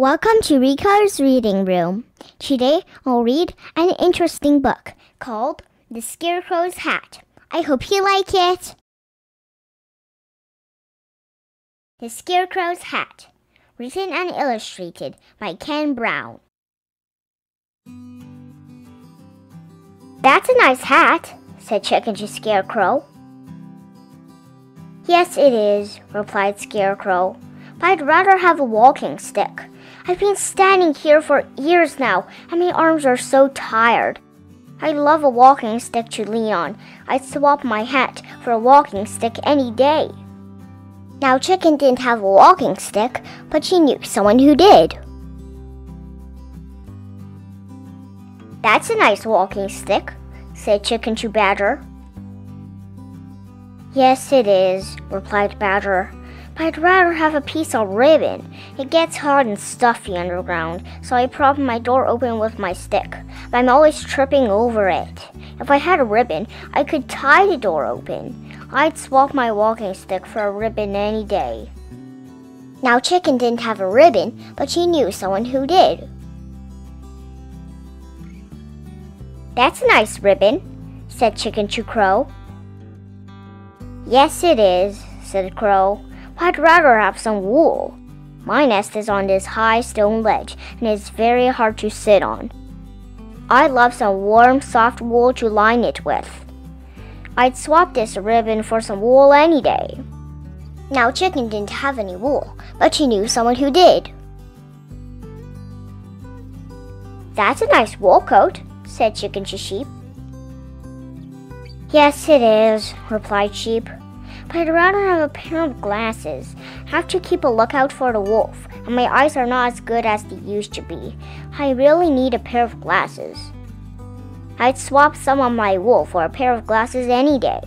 Welcome to Riko's Reading Room. Today I'll read an interesting book called The Scarecrow's Hat. I hope you like it. The Scarecrow's Hat, written and illustrated by Ken Brown. That's a nice hat, said Chicken to Scarecrow. Yes, it is, replied Scarecrow, but I'd rather have a walking stick. I've been standing here for years now, and my arms are so tired. I'd love a walking stick to lean on. I'd swap my hat for a walking stick any day. Now, Chicken didn't have a walking stick, but she knew someone who did. That's a nice walking stick, said Chicken to Badger. Yes, it is, replied Badger. I'd rather have a piece of ribbon. It gets hot and stuffy underground, so I prop my door open with my stick. But I'm always tripping over it. If I had a ribbon, I could tie the door open. I'd swap my walking stick for a ribbon any day. Now, Chicken didn't have a ribbon, but she knew someone who did. That's a nice ribbon, said Chicken to Crow. Yes, it is, said Crow. I'd rather have some wool. My nest is on this high stone ledge, and it's very hard to sit on. I'd love some warm, soft wool to line it with. I'd swap this ribbon for some wool any day. Now, Chicken didn't have any wool, but she knew someone who did. That's a nice wool coat, said Chicken to Sheep. Yes, it is, replied Sheep but I'd rather have a pair of glasses. I Have to keep a lookout for the wolf, and my eyes are not as good as they used to be. I really need a pair of glasses. I'd swap some of my wool for a pair of glasses any day.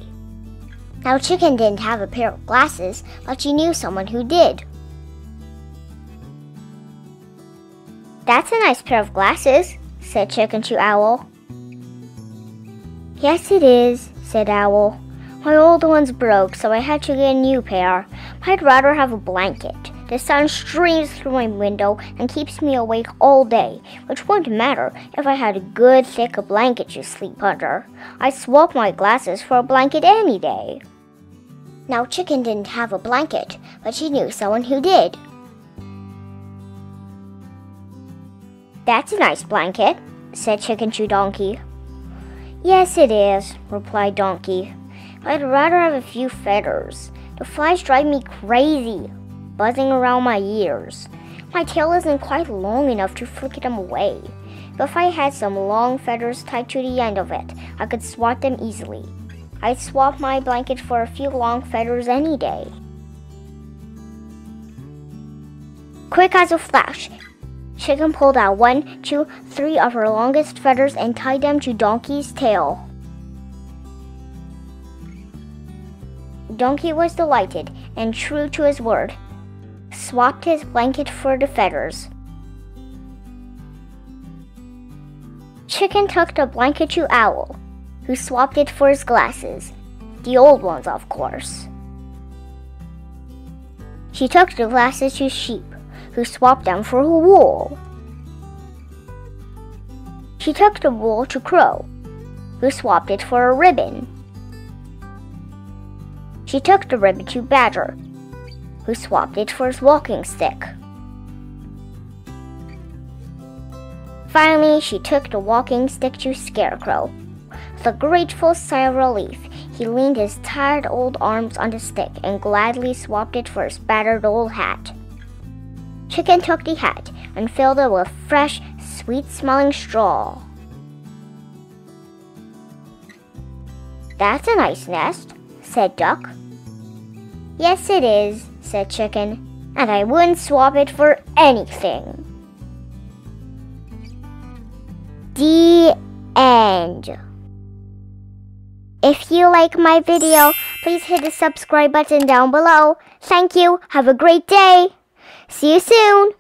Now, Chicken didn't have a pair of glasses, but she knew someone who did. That's a nice pair of glasses, said Chicken to Owl. Yes, it is, said Owl. My old one's broke, so I had to get a new pair. I'd rather have a blanket. The sun streams through my window and keeps me awake all day, which wouldn't matter if I had a good thick blanket to sleep under. I'd swap my glasses for a blanket any day. Now, Chicken didn't have a blanket, but she knew someone who did. That's a nice blanket, said Chicken to Donkey. Yes, it is, replied Donkey. I'd rather have a few feathers. The flies drive me crazy, buzzing around my ears. My tail isn't quite long enough to flick them away. But if I had some long feathers tied to the end of it, I could swat them easily. I'd swap my blanket for a few long feathers any day. Quick as a flash, Chicken pulled out one, two, three of her longest feathers and tied them to Donkey's tail. Donkey was delighted and true to his word, swapped his blanket for the feathers. Chicken tucked a blanket to Owl, who swapped it for his glasses, the old ones, of course. She took the glasses to Sheep, who swapped them for wool. She took the wool to Crow, who swapped it for a ribbon. She took the ribbon to Badger, who swapped it for his walking stick. Finally, she took the walking stick to Scarecrow. With a grateful sigh of relief, he leaned his tired old arms on the stick and gladly swapped it for his battered old hat. Chicken took the hat and filled it with fresh, sweet smelling straw. That's a nice nest, said Duck. Yes, it is, said Chicken, and I wouldn't swap it for anything. The end. If you like my video, please hit the subscribe button down below. Thank you. Have a great day. See you soon.